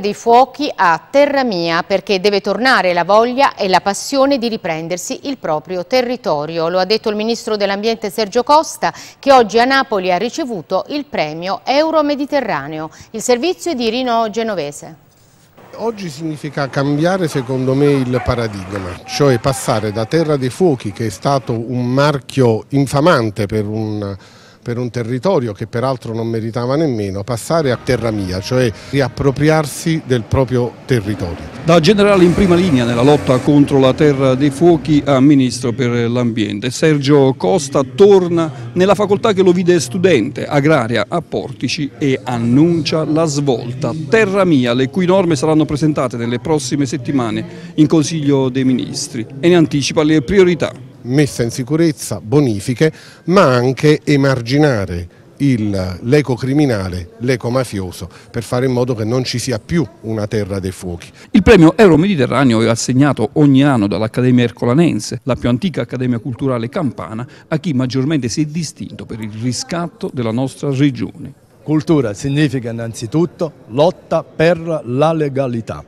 dei fuochi a terra mia perché deve tornare la voglia e la passione di riprendersi il proprio territorio. Lo ha detto il ministro dell'ambiente Sergio Costa che oggi a Napoli ha ricevuto il premio Euro-Mediterraneo. Il servizio è di Rino Genovese. Oggi significa cambiare secondo me il paradigma, cioè passare da Terra dei Fuochi che è stato un marchio infamante per un per un territorio che peraltro non meritava nemmeno, passare a terra mia, cioè riappropriarsi del proprio territorio. Da generale in prima linea nella lotta contro la terra dei fuochi a Ministro per l'Ambiente, Sergio Costa torna nella facoltà che lo vide studente, agraria a Portici e annuncia la svolta. Terra mia, le cui norme saranno presentate nelle prossime settimane in Consiglio dei Ministri e ne anticipa le priorità messa in sicurezza, bonifiche, ma anche emarginare l'eco criminale, l'eco mafioso per fare in modo che non ci sia più una terra dei fuochi. Il premio Euro-Mediterraneo è assegnato ogni anno dall'Accademia Ercolanense, la più antica accademia culturale campana, a chi maggiormente si è distinto per il riscatto della nostra regione. Cultura significa innanzitutto lotta per la legalità.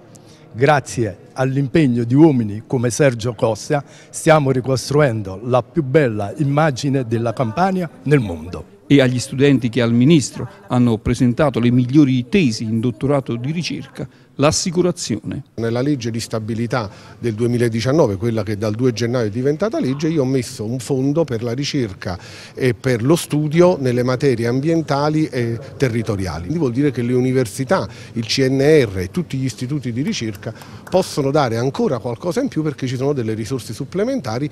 Grazie all'impegno di uomini come Sergio Costa stiamo ricostruendo la più bella immagine della Campania nel mondo e agli studenti che al Ministro hanno presentato le migliori tesi in dottorato di ricerca l'assicurazione. Nella legge di stabilità del 2019, quella che dal 2 gennaio è diventata legge, io ho messo un fondo per la ricerca e per lo studio nelle materie ambientali e territoriali. Quindi vuol dire che le università, il CNR e tutti gli istituti di ricerca possono dare ancora qualcosa in più perché ci sono delle risorse supplementari